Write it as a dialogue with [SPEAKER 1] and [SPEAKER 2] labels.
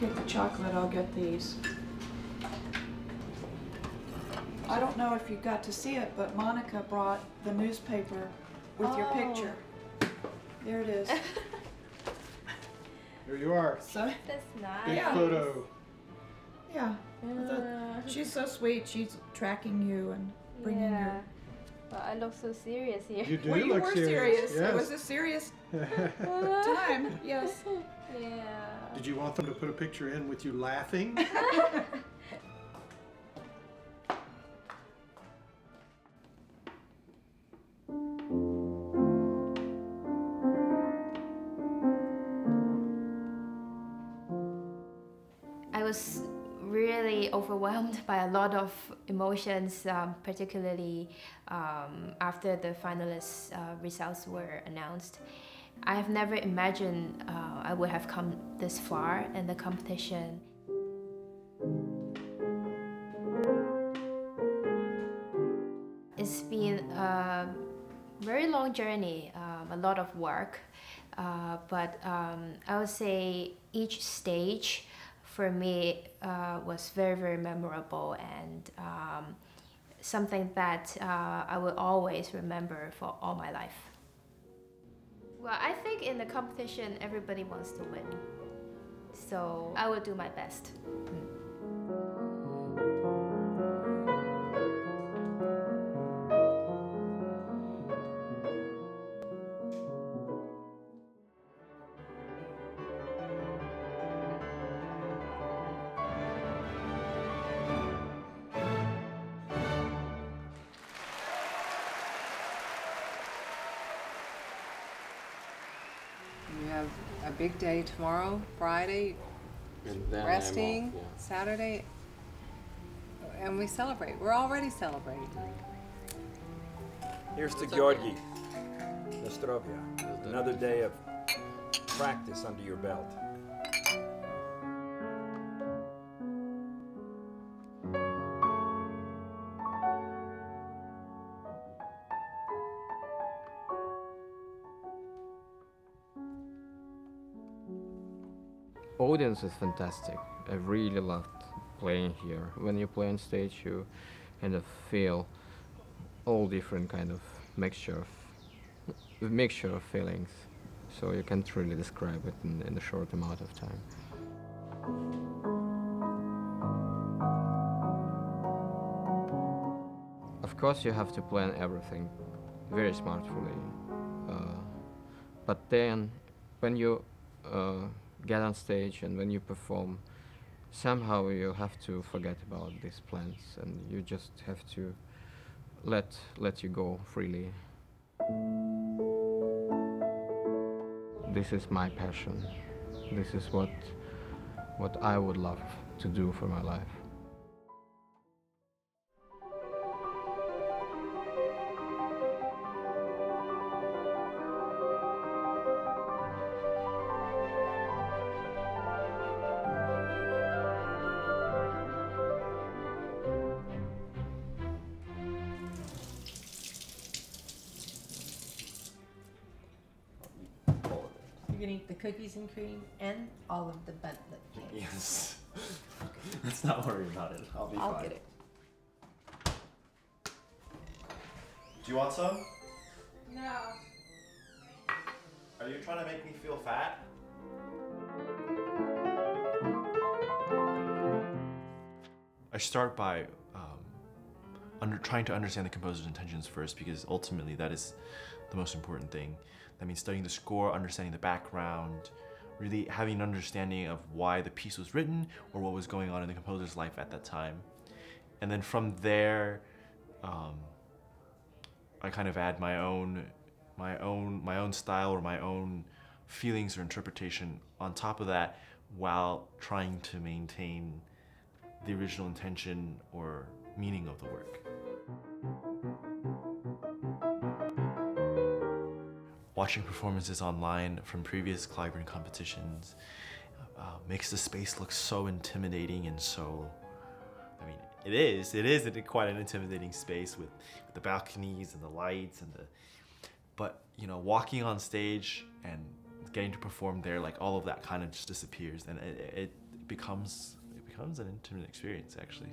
[SPEAKER 1] get the chocolate, I'll get these. I don't know if you got to see it, but Monica brought the newspaper with your
[SPEAKER 2] Oh.
[SPEAKER 1] picture. There it is.
[SPEAKER 3] Here you are.
[SPEAKER 1] So,
[SPEAKER 2] That's nice.
[SPEAKER 3] Big
[SPEAKER 1] Yeah.
[SPEAKER 3] photo.
[SPEAKER 1] yeah. I
[SPEAKER 2] Uh,
[SPEAKER 1] She's so sweet. She's tracking you and bringing
[SPEAKER 2] yeah. But I look so serious here.
[SPEAKER 3] You do
[SPEAKER 1] your. Well, you
[SPEAKER 3] look
[SPEAKER 1] were
[SPEAKER 3] serious.
[SPEAKER 1] serious. It was a serious time. Yes.
[SPEAKER 2] yeah.
[SPEAKER 3] Did you want them to put a picture in with you laughing?
[SPEAKER 2] I was really overwhelmed by a lot of emotions, um, particularly um, after the finalists' uh, results were announced. I have never imagined uh, I would have come this far in the competition. It's been a very long journey, um, a lot of work, uh, but um, I would say each stage for me uh, was very, very memorable and um, something that uh, I will always remember for all my life. Well, I think in the competition, everybody wants to win. So I will do my best.
[SPEAKER 4] You have a big day tomorrow, Friday,
[SPEAKER 5] And then
[SPEAKER 4] resting,
[SPEAKER 5] off, yeah.
[SPEAKER 4] Saturday, and we celebrate. We're already celebrating.
[SPEAKER 6] Here's to Georgy. Nostrovia. Another day of practice under your belt.
[SPEAKER 5] Audience is fantastic. I really loved playing here. When you play on stage, you kind of feel all different kind of mixture of mixture of feelings. So you can't really describe it in, in a short amount of time. Of course, you have to plan everything very smartly. Uh, but then, when you uh, get on stage and when you perform, somehow you have to forget about these plans and you just have to let let you go freely. This is my passion. This is what what I would love to do for my life.
[SPEAKER 7] You're gonna eat the cookies and cream and all of the bent lip cake.
[SPEAKER 8] Yes. Let's not worry about it. I'll be
[SPEAKER 7] I'll
[SPEAKER 8] fine.
[SPEAKER 7] get it.
[SPEAKER 8] Do you want some?
[SPEAKER 2] No.
[SPEAKER 8] Are you trying to make me feel fat? I start by under trying to understand the composer's intentions first because ultimately that is the most important thing. That means studying the score, understanding the background, really having an understanding of why the piece was written or what was going on in the composer's life at that time. And then from there, um, I kind of add my own, my own, my own style or my own feelings or interpretation on top of that, while trying to maintain the original intention or meaning of the work. Watching performances online from previous Cliburn competitions uh, makes the space look so intimidating and so I mean, it is. It is quite an intimidating space with, with the balconies and the lights and the. But you know, walking on stage and getting to perform there, like all of that kind of just disappears, and it, it becomes it becomes an intimate experience actually.